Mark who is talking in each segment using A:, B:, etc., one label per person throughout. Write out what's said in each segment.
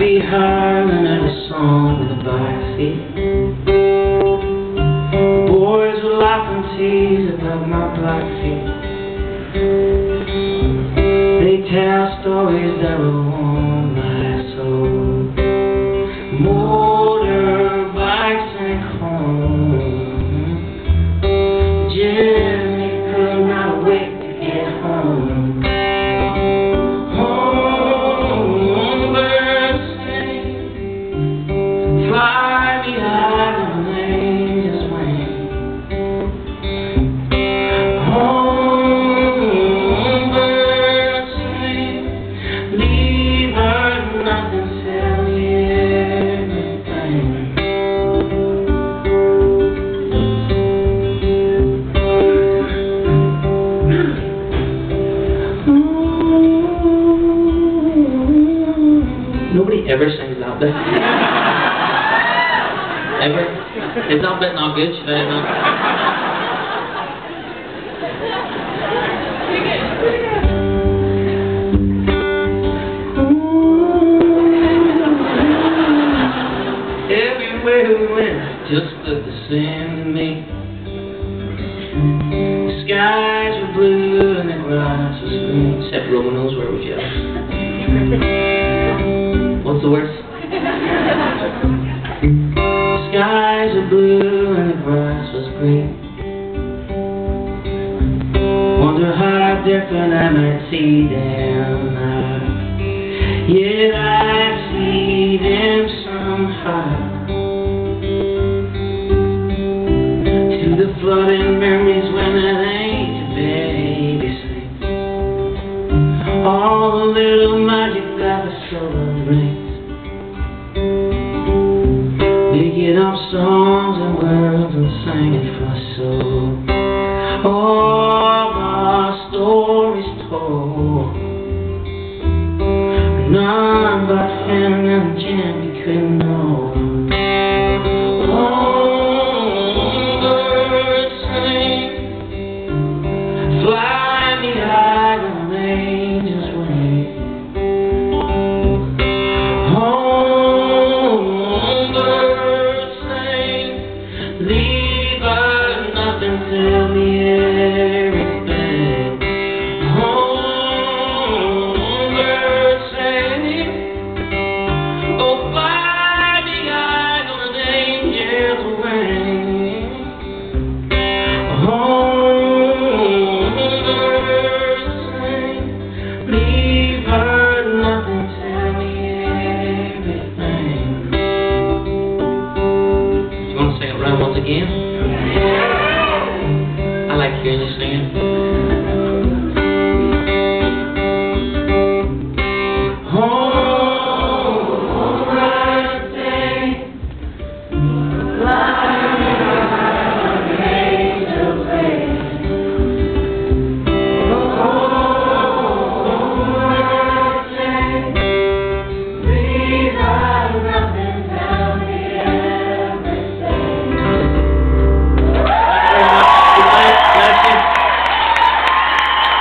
A: Harlan and a song in the backseat. The boys would laugh and tease about my black feet. They tell stories that will warm ever sings that bit. ever? Is that bit not good? Should I not? Everywhere we went, just looked the same to me. The skies were blue and the grass was green. Except Roman knows where we jealous. The? The skies were blue and the grass was green. Wonder how different I might see them now. Yet Making up songs and words and singing for soul. All my stories told. None but him and Jimmy could leave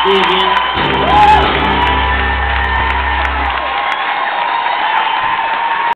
A: See you again.